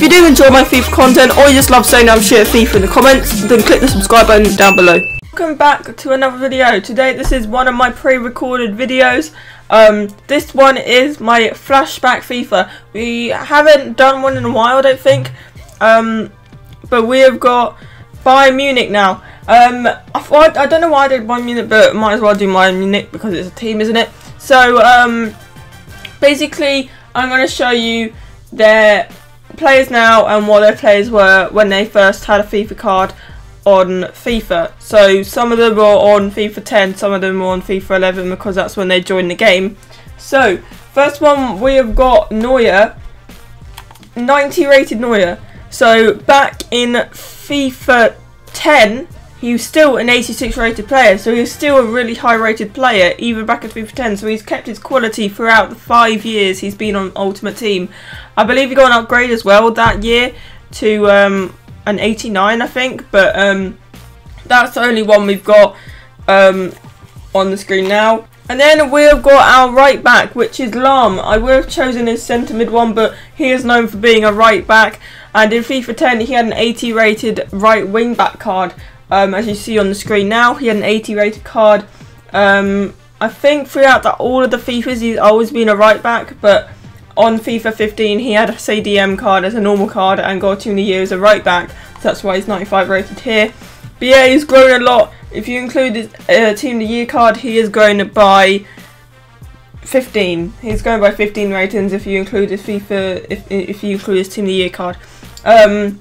If you do enjoy my FIFA content or you just love saying I'm shit at FIFA in the comments, then click the subscribe button down below. Welcome back to another video. Today this is one of my pre-recorded videos. Um, this one is my flashback FIFA. We haven't done one in a while, I don't think. Um, but we have got Bayern Munich now. Um, I, I don't know why I did Bayern Munich, but might as well do Bayern Munich because it's a team, isn't it? So, um, basically, I'm going to show you their players now and what their players were when they first had a FIFA card on FIFA. So some of them were on FIFA 10, some of them were on FIFA 11 because that's when they joined the game. So first one we have got Neuer, 90 rated Neuer. So back in FIFA 10, he was still an 86 rated player, so he's still a really high rated player, even back in FIFA 10. So he's kept his quality throughout the five years he's been on Ultimate Team. I believe he got an upgrade as well that year to um, an 89, I think, but um, that's the only one we've got um, on the screen now. And then we've got our right back, which is Lahm. I would have chosen his centre mid one, but he is known for being a right back. And in FIFA 10, he had an 80 rated right wing back card. Um, as you see on the screen now, he had an 80 rated card. Um, I think throughout the, all of the FIFAs, he's always been a right back, but on FIFA 15, he had a CDM card as a normal card and the Year as a right back. So that's why he's 95 rated here. But yeah, he's grown a lot. If you include his uh, Team of the Year card, he is grown by 15. He's going by 15 ratings if you include his FIFA, if, if you include his Team of the Year card. Um,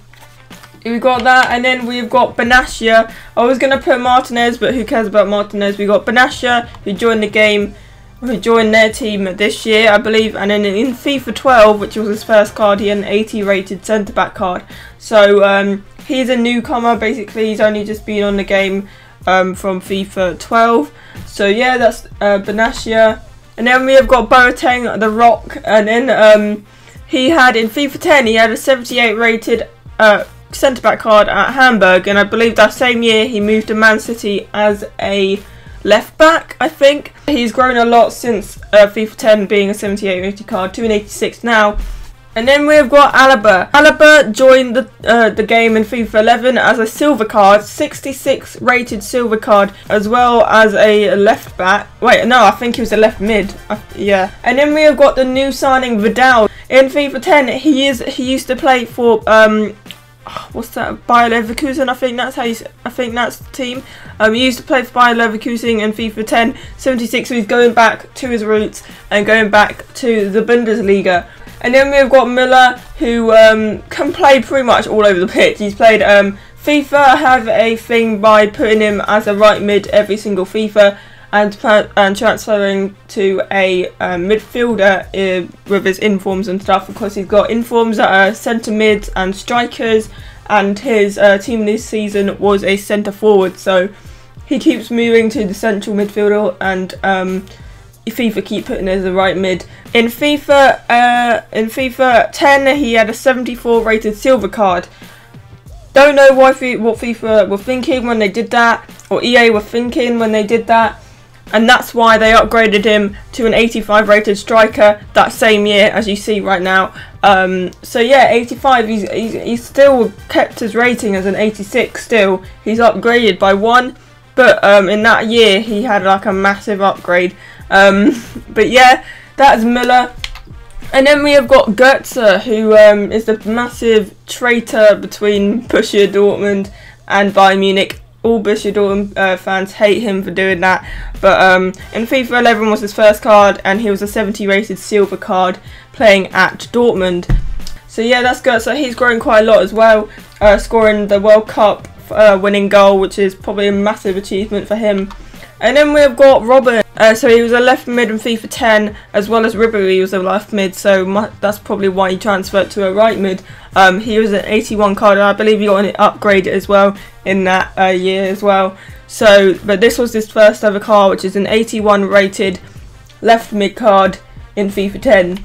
we got that, and then we've got Benatia. I was going to put Martinez, but who cares about Martinez? We got Benatia, who joined the game, who joined their team this year, I believe. And then in FIFA 12, which was his first card, he had an 80 rated centre back card. So um, he's a newcomer, basically. He's only just been on the game um, from FIFA 12. So yeah, that's uh. And then we have got Boateng, the Rock, and then um, he had in FIFA 10 he had a 78 rated uh, centre back card at Hamburg, and I believe that same year he moved to Man City as a left back. I think he's grown a lot since uh, FIFA 10 being a 78 rated card to an 86 now. And then we've got Alaba. Alaba joined the uh, the game in FIFA 11 as a silver card, 66 rated silver card, as well as a left back. Wait, no, I think he was a left mid. Uh, yeah. And then we have got the new signing Vidal. In FIFA 10, he is he used to play for um what's that? Bayer Leverkusen. I think that's how you. I think that's the team. Um, he used to play for Bayer Leverkusen in FIFA 10, 76. So he's going back to his roots and going back to the Bundesliga. And then we've got Müller, who um, can play pretty much all over the pitch. He's played um, FIFA have a thing by putting him as a right mid every single FIFA and, and transferring to a um, midfielder uh, with his informs and stuff because he's got informs that are centre mids and strikers and his uh, team this season was a centre forward so he keeps moving to the central midfielder and um, FIFA keep putting as a right mid. In FIFA, uh, in FIFA 10, he had a 74 rated silver card. Don't know why what FIFA were thinking when they did that, or EA were thinking when they did that and that's why they upgraded him to an 85 rated striker that same year as you see right now. Um, so yeah 85 he's, he's, he's, still kept his rating as an 86 still. He's upgraded by one but um, in that year he had like a massive upgrade. Um, but yeah that's Müller and then we have got Götze who um, is the massive traitor between Borussia Dortmund and Bayern Munich all Borussia Dortmund uh, fans hate him for doing that. But um, in FIFA 11 was his first card, and he was a 70 rated silver card playing at Dortmund. So yeah, that's good. So he's grown quite a lot as well, uh, scoring the World Cup uh, winning goal, which is probably a massive achievement for him. And then we've got Robben. Uh, so he was a left mid in FIFA 10, as well as Ribery was a left mid. So that's probably why he transferred to a right mid. Um, he was an 81 card, I believe he got an upgrade as well in that uh, year as well. So, but this was his first ever card, which is an 81 rated left mid card in FIFA 10.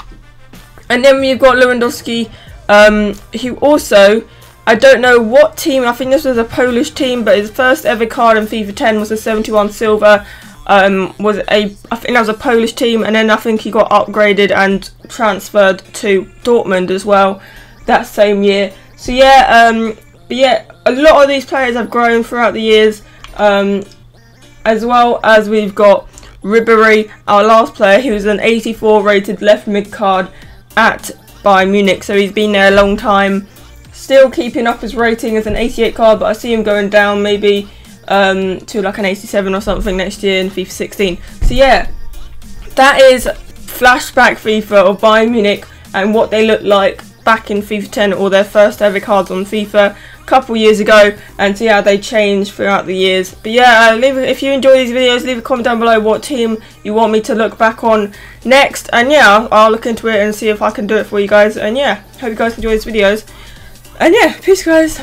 And then we've got Lewandowski, um, who also I don't know what team, I think this was a Polish team, but his first ever card in FIFA 10 was a 71 silver. Um, was a, I think that was a Polish team, and then I think he got upgraded and transferred to Dortmund as well. that same year. So yeah, um, but yeah, a lot of these players have grown throughout the years, um, as well as we've got Ribery, our last player, who was an 84 rated left mid card at Bayern Munich. So he's been there a long time, still keeping up his rating as an 88 card, but I see him going down maybe um, to like an 87 or something next year in FIFA 16. So yeah, that is flashback FIFA of Bayern Munich and what they look like back in FIFA 10 or their first ever cards on FIFA a couple years ago and see how they changed throughout the years. But yeah, uh, leave if you enjoy these videos, leave a comment down below what team you want me to look back on next. And yeah, I'll, I'll look into it and see if I can do it for you guys. And yeah, hope you guys enjoy these videos. And yeah, peace guys.